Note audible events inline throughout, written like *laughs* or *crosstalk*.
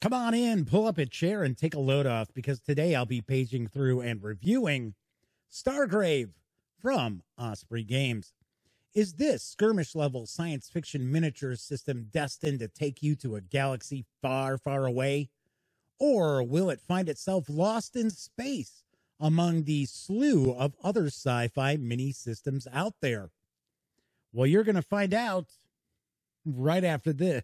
Come on in, pull up a chair, and take a load off because today I'll be paging through and reviewing Stargrave from Osprey Games. Is this skirmish level science fiction miniature system destined to take you to a galaxy far, far away? Or will it find itself lost in space among the slew of other sci fi mini systems out there? Well, you're going to find out right after this.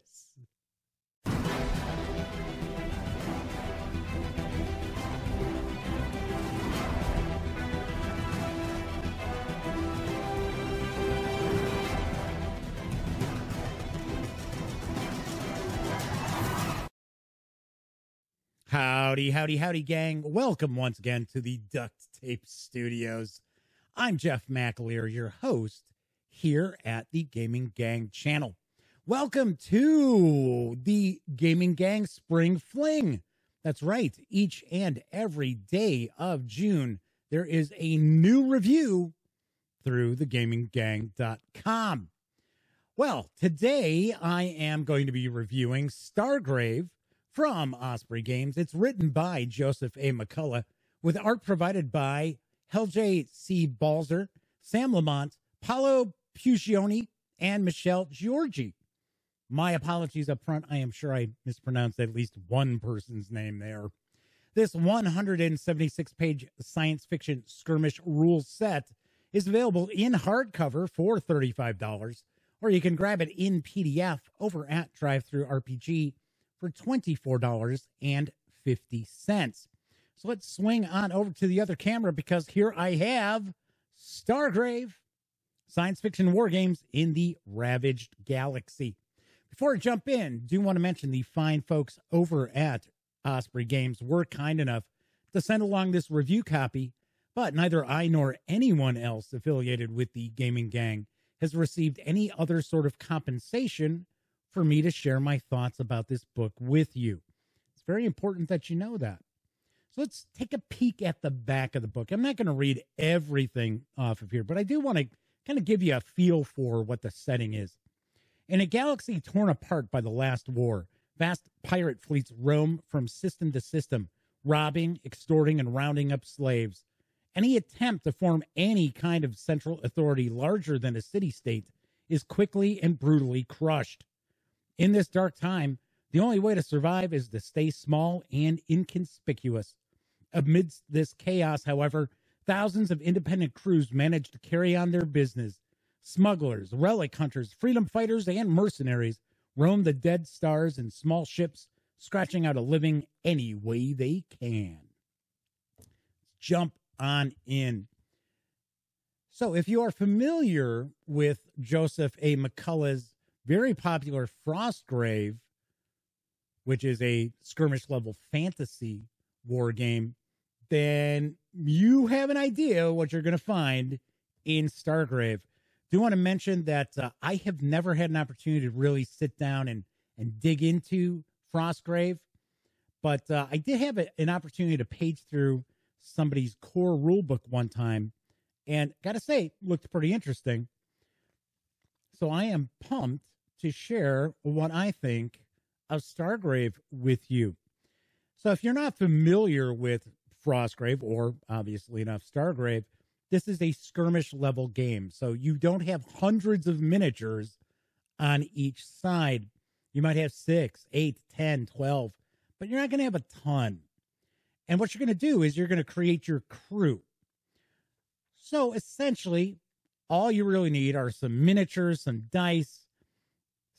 Howdy, howdy, howdy, gang. Welcome once again to the Duct Tape Studios. I'm Jeff McAleer, your host here at the Gaming Gang channel. Welcome to the Gaming Gang Spring Fling. That's right. Each and every day of June, there is a new review through thegaminggang.com. Well, today I am going to be reviewing Stargrave from Osprey Games. It's written by Joseph A. McCullough with art provided by Helge C. Balzer, Sam Lamont, Paolo Puccioni, and Michelle Giorgi. My apologies up front. I am sure I mispronounced at least one person's name there. This 176 page science fiction skirmish rule set is available in hardcover for $35, or you can grab it in PDF over at DriveThruRPG for $24.50. So let's swing on over to the other camera because here I have Stargrave, science fiction war games in the Ravaged Galaxy. Before I jump in, do want to mention the fine folks over at Osprey Games were kind enough to send along this review copy, but neither I nor anyone else affiliated with the Gaming Gang has received any other sort of compensation for me to share my thoughts about this book with you. It's very important that you know that. So let's take a peek at the back of the book. I'm not going to read everything off of here, but I do want to kind of give you a feel for what the setting is. In a galaxy torn apart by the last war, vast pirate fleets roam from system to system, robbing, extorting, and rounding up slaves. Any attempt to form any kind of central authority larger than a city state is quickly and brutally crushed. In this dark time, the only way to survive is to stay small and inconspicuous. Amidst this chaos, however, thousands of independent crews manage to carry on their business. Smugglers, relic hunters, freedom fighters, and mercenaries roam the dead stars in small ships, scratching out a living any way they can. Jump on in. So, if you are familiar with Joseph A. McCullough's very popular Frostgrave, which is a skirmish level fantasy war game, then you have an idea what you're going to find in Stargrave. Do want to mention that uh, I have never had an opportunity to really sit down and and dig into Frostgrave, but uh, I did have a, an opportunity to page through somebody's core rulebook one time, and got to say, looked pretty interesting. So I am pumped to share what I think of Stargrave with you. So, if you're not familiar with Frostgrave or obviously enough Stargrave, this is a skirmish level game. So, you don't have hundreds of miniatures on each side. You might have six, eight, ten, twelve, but you're not going to have a ton. And what you're going to do is you're going to create your crew. So, essentially, all you really need are some miniatures, some dice,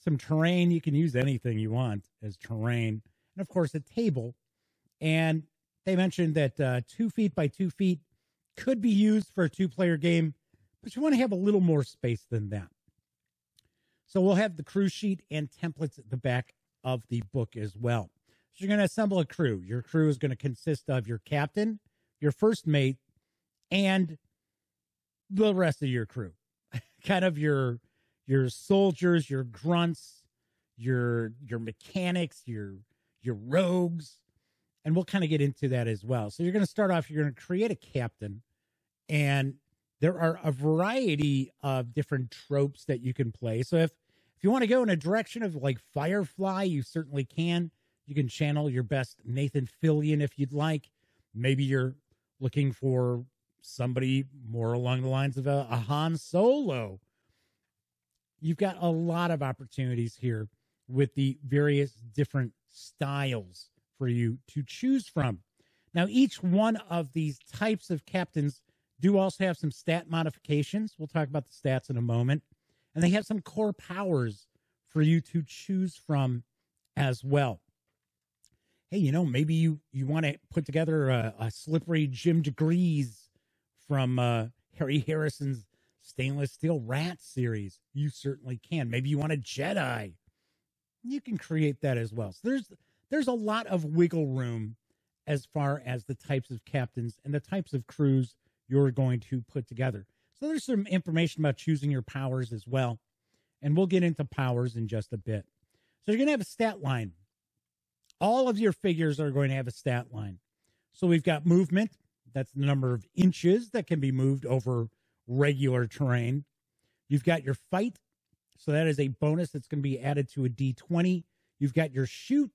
some terrain. You can use anything you want as terrain. And of course, a table. And they mentioned that uh, two feet by two feet could be used for a two player game, but you want to have a little more space than that. So we'll have the crew sheet and templates at the back of the book as well. So you're going to assemble a crew. Your crew is going to consist of your captain, your first mate, and the rest of your crew. *laughs* kind of your your soldiers, your grunts, your your mechanics, your your rogues, and we'll kind of get into that as well. So you're going to start off. You're going to create a captain, and there are a variety of different tropes that you can play. So if if you want to go in a direction of like Firefly, you certainly can. You can channel your best Nathan Fillion if you'd like. Maybe you're looking for somebody more along the lines of a, a Han Solo. You've got a lot of opportunities here with the various different styles for you to choose from. Now, each one of these types of captains do also have some stat modifications. We'll talk about the stats in a moment. And they have some core powers for you to choose from as well. Hey, you know, maybe you, you want to put together a, a slippery Jim diGriz from uh, Harry Harrison's stainless steel rat series. You certainly can. Maybe you want a Jedi. You can create that as well. So there's there's a lot of wiggle room as far as the types of captains and the types of crews you're going to put together. So there's some information about choosing your powers as well. And we'll get into powers in just a bit. So you're going to have a stat line. All of your figures are going to have a stat line. So we've got movement. That's the number of inches that can be moved over regular terrain. You've got your fight. So that is a bonus that's going to be added to a d20. You've got your shoot.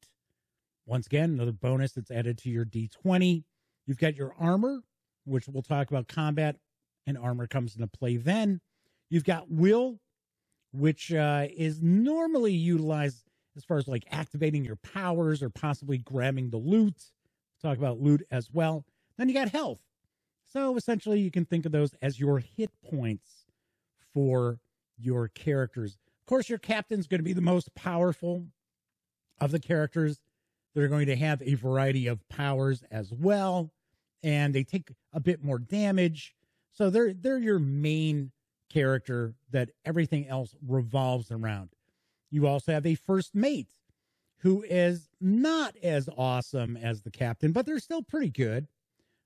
Once again, another bonus that's added to your d20. You've got your armor, which we'll talk about combat and armor comes into play then. You've got will, which uh, is normally utilized as far as like activating your powers or possibly grabbing the loot. Talk about loot as well. Then you got health. So essentially, you can think of those as your hit points for your characters. Of course, your captain's going to be the most powerful of the characters. They're going to have a variety of powers as well, and they take a bit more damage. So they're they're your main character that everything else revolves around. You also have a first mate who is not as awesome as the captain, but they're still pretty good.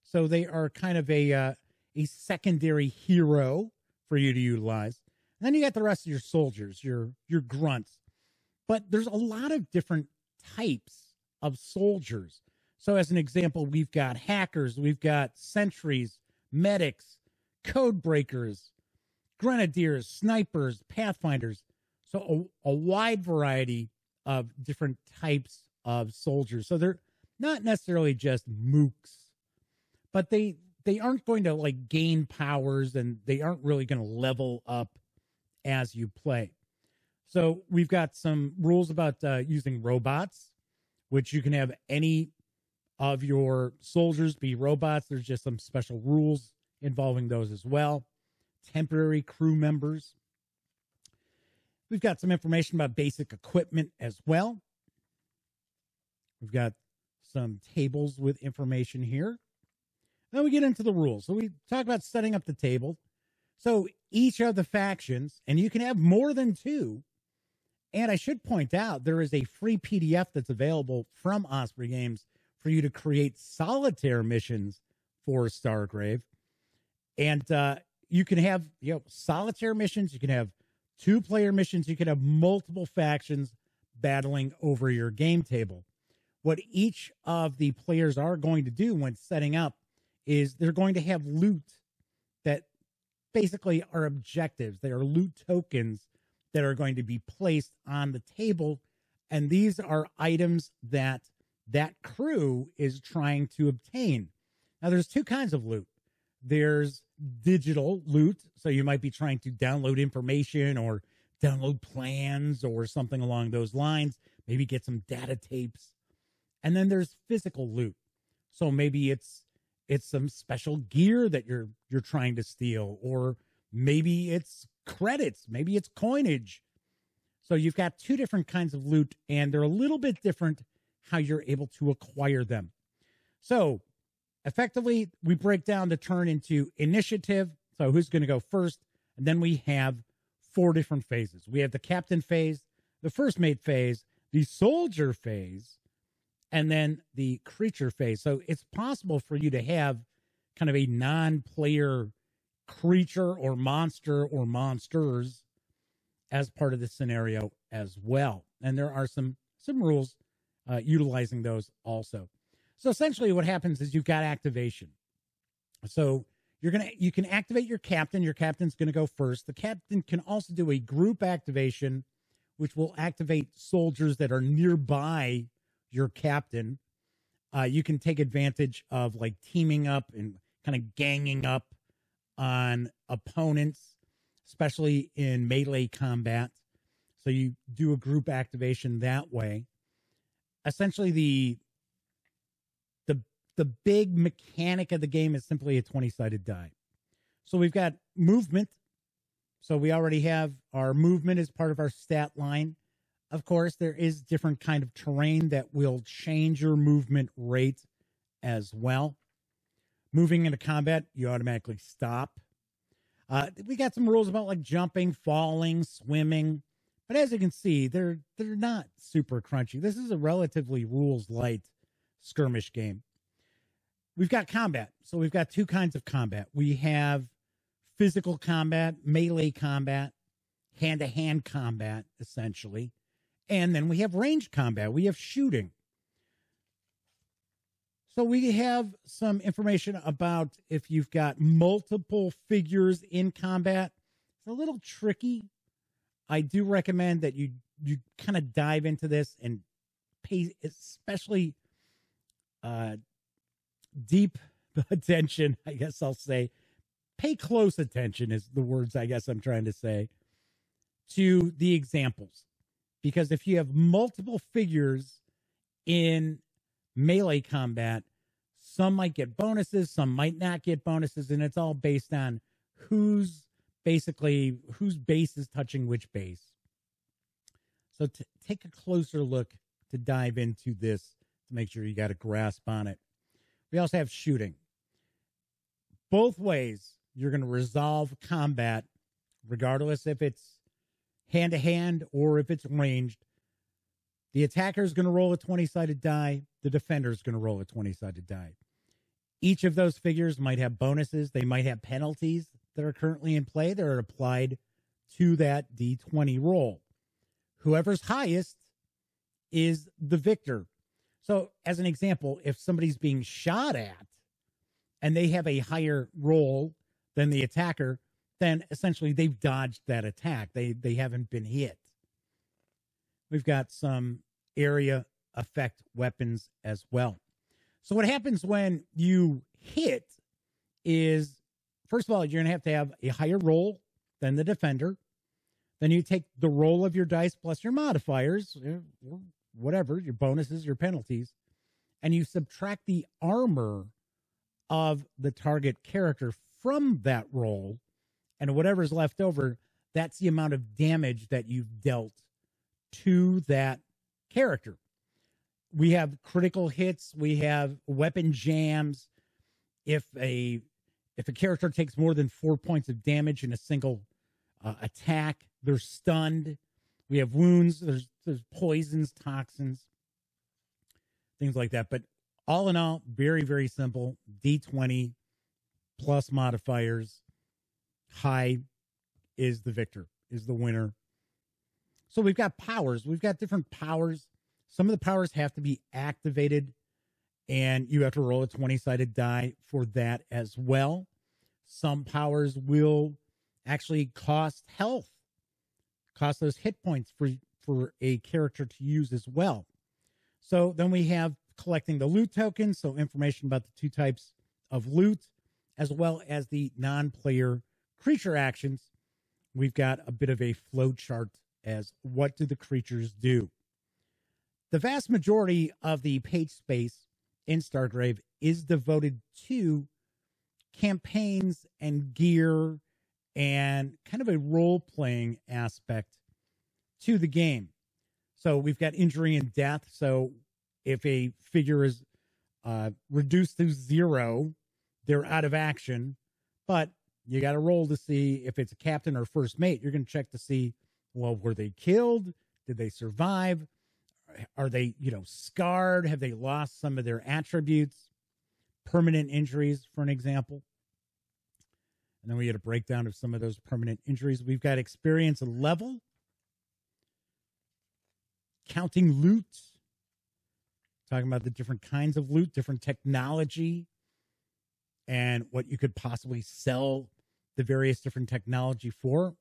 So they are kind of a uh, a secondary hero for you to utilize. And then you got the rest of your soldiers, your your grunts. But there's a lot of different types of soldiers. So as an example, we've got hackers, we've got sentries, medics, code breakers, grenadiers, snipers, pathfinders. So a, a wide variety of different types of soldiers. So they're not necessarily just mooks, but they they aren't going to like gain powers and they aren't really going to level up as you play. So we've got some rules about uh, using robots, which you can have any of your soldiers be robots. There's just some special rules involving those as well. Temporary crew members. We've got some information about basic equipment as well. We've got some tables with information here. Then we get into the rules. So we talk about setting up the table. So each of the factions, and you can have more than two. And I should point out there is a free PDF that's available from Osprey Games for you to create solitaire missions for Stargrave. And uh, you can have you know solitaire missions, you can have two player missions, you can have multiple factions battling over your game table. What each of the players are going to do when setting up is they're going to have loot that basically are objectives. They are loot tokens that are going to be placed on the table. And these are items that that crew is trying to obtain. Now, there's two kinds of loot. There's digital loot. So you might be trying to download information or download plans or something along those lines, maybe get some data tapes. And then there's physical loot. So maybe it's it's some special gear that you're you're trying to steal or maybe it's credits maybe it's coinage. So you've got two different kinds of loot and they're a little bit different how you're able to acquire them. So effectively we break down the turn into initiative so who's going to go first and then we have four different phases. We have the captain phase the first mate phase the soldier phase and then the creature phase. So it's possible for you to have kind of a non player creature or monster or monsters as part of the scenario as well. And there are some some rules uh, utilizing those also. So essentially, what happens is you've got activation. So you're gonna you can activate your captain. Your captain's gonna go first. The captain can also do a group activation, which will activate soldiers that are nearby your captain, uh, you can take advantage of like teaming up and kind of ganging up on opponents, especially in melee combat. So you do a group activation that way. Essentially, the the the big mechanic of the game is simply a 20 sided die. So we've got movement. So we already have our movement as part of our stat line. Of course, there is different kind of terrain that will change your movement rate as well. Moving into combat, you automatically stop. Uh, we got some rules about like jumping, falling, swimming, but as you can see, they're they're not super crunchy. This is a relatively rules light skirmish game. We've got combat, so we've got two kinds of combat. We have physical combat, melee combat, hand to hand combat, essentially. And then we have ranged combat, we have shooting. So we have some information about if you've got multiple figures in combat. It's a little tricky. I do recommend that you you kind of dive into this and pay especially uh deep *laughs* attention, I guess I'll say. Pay close attention is the words I guess I'm trying to say to the examples. Because if you have multiple figures in melee combat, some might get bonuses, some might not get bonuses, and it's all based on who's basically whose base is touching which base. So t- take a closer look to dive into this to make sure you got a grasp on it. We also have shooting. Both ways, you're going to resolve combat, regardless if it's hand to hand or if it's ranged. The attacker is going to roll a 20 sided die. The defender is going to roll a 20 sided die. Each of those figures might have bonuses. They might have penalties that are currently in play that are applied to that D20 roll. Whoever's highest is the victor. So, as an example, if somebody's being shot at and they have a higher roll than the attacker, then essentially they've dodged that attack. They they haven't been hit. We've got some area effect weapons as well. So what happens when you hit is first of all you're going to have to have a higher roll than the defender. Then you take the roll of your dice plus your modifiers, eh, whatever, your bonuses, your penalties, and you subtract the armor of the target character from that roll and whatever's left over, that's the amount of damage that you've dealt to that character. We have critical hits, we have weapon jams. If a if a character takes more than 4 points of damage in a single uh, attack, they're stunned. We have wounds, there's there's poisons, toxins, things like that. But all in all, very very simple. D20 plus modifiers high is the victor, is the winner. So we've got powers. We've got different powers. Some of the powers have to be activated, and you have to roll a 20 sided die for that as well. Some powers will actually cost health, cost those hit points for, for a character to use as well. So then we have collecting the loot tokens, so information about the two types of loot, as well as the non player creature actions, we've got a bit of a flow chart as what do the creatures do. The vast majority of the page space in Stargrave is devoted to campaigns and gear and kind of a role playing aspect to the game. So we've got injury and death. So if a figure is uh, reduced to zero, they're out of action. But you got to roll to see if it's a captain or first mate. You're going to check to see, well, were they killed? Did they survive? Are they, you know, scarred? Have they lost some of their attributes? Permanent injuries, for an example. And then we get a breakdown of some of those permanent injuries. We've got experience level, counting loot, talking about the different kinds of loot, different technology, and what you could possibly sell the various different technology for.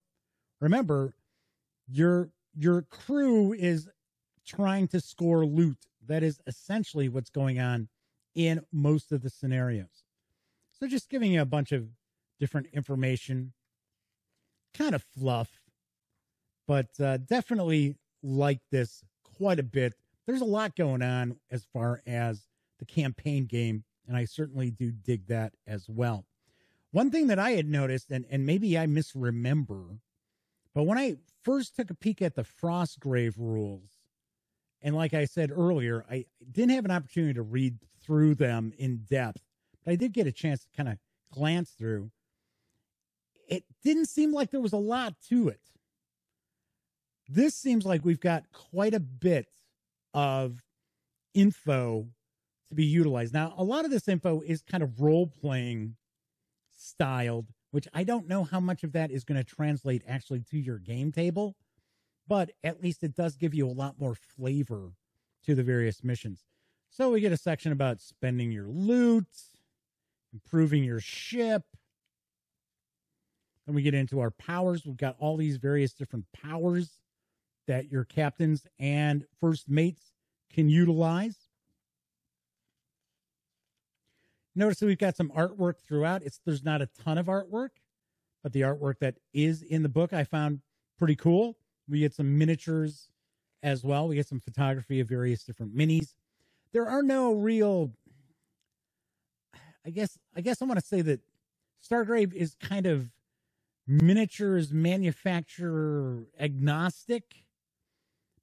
Remember, your your crew is trying to score loot, That is essentially what's going on in most of the scenarios. So just giving you a bunch of different information, kind of fluff, but uh, definitely like this quite a bit. There's a lot going on as far as the campaign game, and I certainly do dig that as well. One thing that I had noticed, and, and maybe I misremember, but when I first took a peek at the Frostgrave rules, and like I said earlier, I didn't have an opportunity to read through them in depth, but I did get a chance to kind of glance through. It didn't seem like there was a lot to it. This seems like we've got quite a bit of info to be utilized. Now, a lot of this info is kind of role playing styled, which I don't know how much of that is going to translate actually to your game table, but at least it does give you a lot more flavor to the various missions. So we get a section about spending your loot, improving your ship. Then we get into our powers. We've got all these various different powers that your captains and first mates can utilize. Notice that we've got some artwork throughout. It's there's not a ton of artwork, but the artwork that is in the book I found pretty cool. We get some miniatures as well. We get some photography of various different minis. There are no real I guess I guess I want to say that Stargrave is kind of miniatures manufacturer agnostic,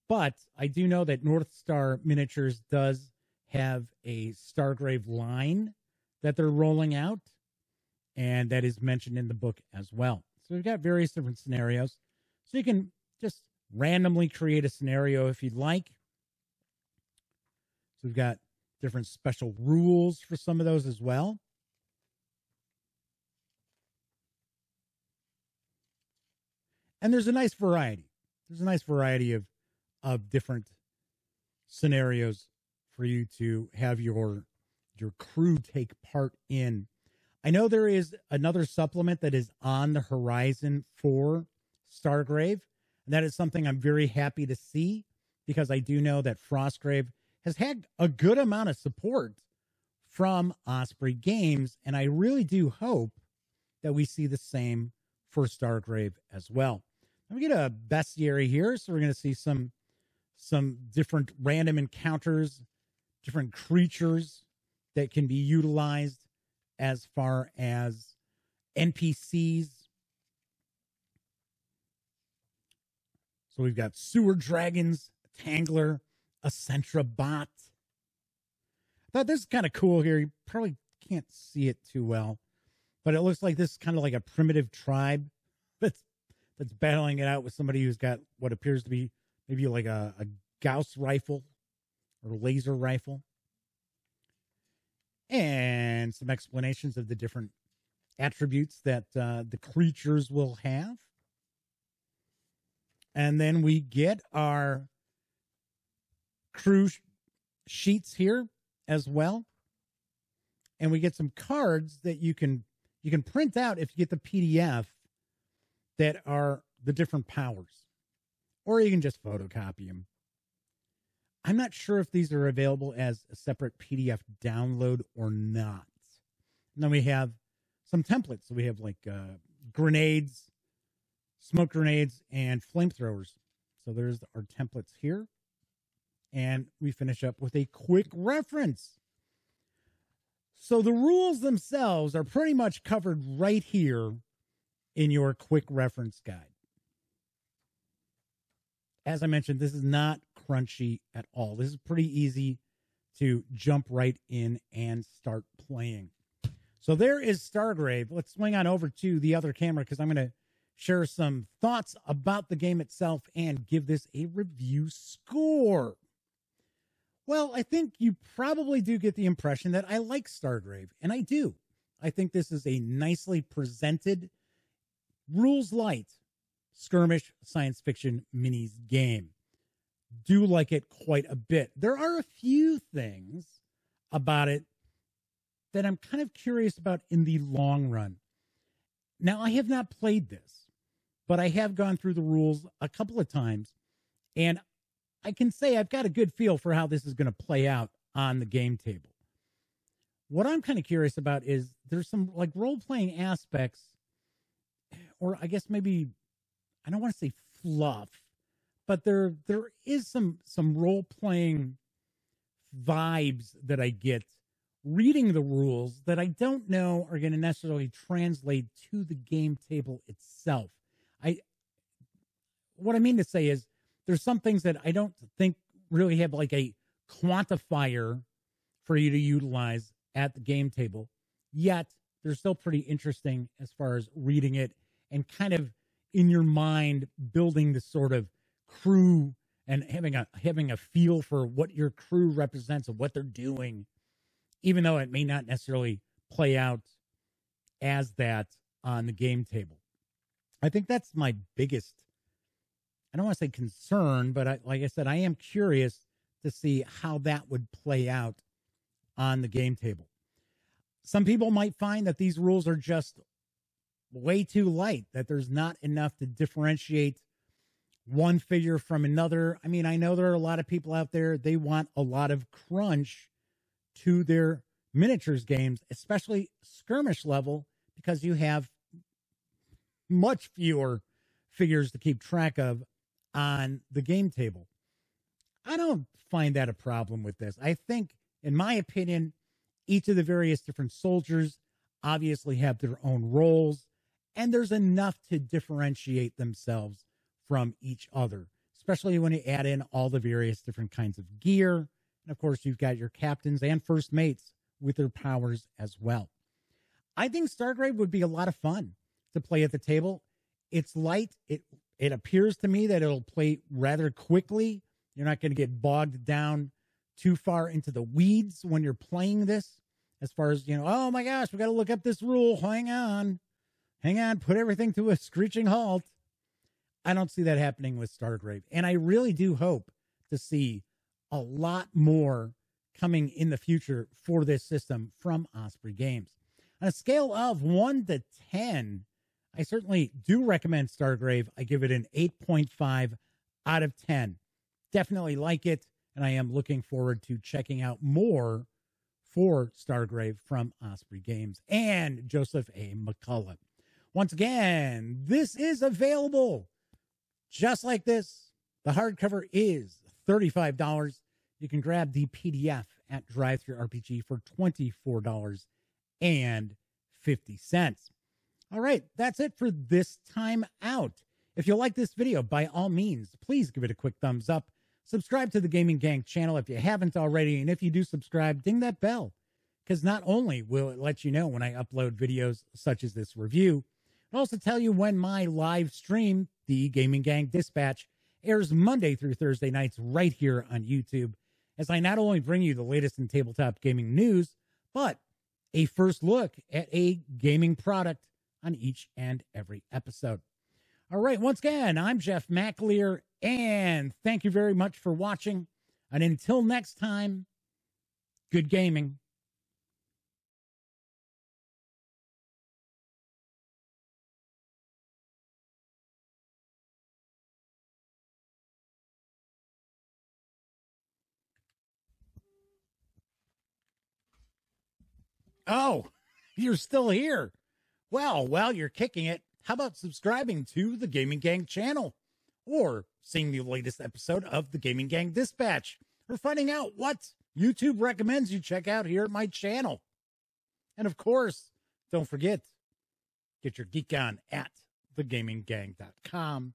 but I do know that North Star Miniatures does have a Stargrave line that they're rolling out, and that is mentioned in the book as well. So we've got various different scenarios. So you can just randomly create a scenario if you'd like. So we've got different special rules for some of those as well. And there's a nice variety. There's a nice variety of of different scenarios for you to have your your crew take part in. I know there is another supplement that is on the horizon for Stargrave, and that is something I'm very happy to see because I do know that Frostgrave has had a good amount of support from Osprey Games, and I really do hope that we see the same for Stargrave as well. And we get a bestiary here, so we're going to see some some different random encounters, different creatures that can be utilized as far as NPCs. So we've got sewer dragons, Tangler, a bot. I thought this is kind of cool here. You probably can't see it too well, but it looks like this is kind of like a primitive tribe *laughs* that's that's battling it out with somebody who's got what appears to be maybe like a, a Gauss rifle or laser rifle and some explanations of the different attributes that uh, the creatures will have. And then we get our crew sheets here as well. And we get some cards that you can you can print out if you get the PDF that are the different powers. Or you can just photocopy them. I'm not sure if these are available as a separate PDF download or not. And then we have some templates. So we have like uh, grenades, smoke grenades, and flamethrowers. So there's our templates here. And we finish up with a quick reference. So the rules themselves are pretty much covered right here in your quick reference guide. As I mentioned, this is not crunchy at all. This is pretty easy to jump right in and start playing. So there is Stargrave. Let's swing on over to the other camera because I'm going to share some thoughts about the game itself and give this a review score. Well, I think you probably do get the impression that I like Stargrave, and I do. I think this is a nicely presented, rules light skirmish science fiction minis game do like it quite a bit. There are a few things about it that I'm kind of curious about in the long run. Now, I have not played this, but I have gone through the rules a couple of times, and I can say I've got a good feel for how this is going to play out on the game table. What I'm kind of curious about is there's some like role playing aspects, or I guess maybe I don't want to say fluff, but there there is some some role playing vibes that I get reading the rules that I don't know are going to necessarily translate to the game table itself. I what I mean to say is there's some things that I don't think really have like a quantifier for you to utilize at the game table. Yet they're still pretty interesting as far as reading it and kind of in your mind building the sort of crew and having a having a feel for what your crew represents and what they're doing even though it may not necessarily play out as that on the game table. I think that's my biggest, I don't want to say concern, but I, like I said, I am curious to see how that would play out on the game table. Some people might find that these rules are just way too light, that there's not enough to differentiate one figure from another. I mean, I know there are a lot of people out there, they want a lot of crunch to their miniatures games, especially skirmish level, because you have much fewer figures to keep track of on the game table. I don't find that a problem with this. I think, in my opinion, each of the various different soldiers obviously have their own roles, and there's enough to differentiate themselves from each other, especially when you add in all the various different kinds of gear and of course, you've got your captains and first mates with their powers as well. I think Stargrave would be a lot of fun to play at the table. It's light. It it appears to me that it'll play rather quickly. You're not going to get bogged down too far into the weeds when you're playing this. As far as, you know, oh my gosh, we got to look up this rule. Hang on. Hang on, put everything to a screeching halt. I don't see that happening with Stargrave. And I really do hope to see a lot more coming in the future for this system from Osprey Games. On a scale of 1 to 10, I certainly do recommend Stargrave. I give it an 8.5 out of 10. Definitely like it, and I am looking forward to checking out more for Stargrave from Osprey Games and Joseph A. McCullough. Once again, this is available just like this. The hardcover is $35. You can grab the PDF at DriveThruRPG for $24.50. All right, that's it for this time out. If you like this video, by all means, please give it a quick thumbs up. Subscribe to the Gaming Gang channel if you haven't already. And if you do subscribe, ding that bell because not only will it let you know when I upload videos such as this review, it'll also tell you when my live stream, the Gaming Gang Dispatch, airs Monday through Thursday nights right here on YouTube, as I not only bring you the latest in tabletop gaming news, but a first look at a gaming product on each and every episode. All right, once again, I'm Jeff McAleer, and thank you very much for watching. And until next time, good gaming. Oh, you're still here. Well, while you're kicking it, how about subscribing to the Gaming Gang channel or seeing the latest episode of the Gaming Gang Dispatch or finding out what YouTube recommends you check out here at my channel. And of course, don't forget, get your geek on at thegaminggang.com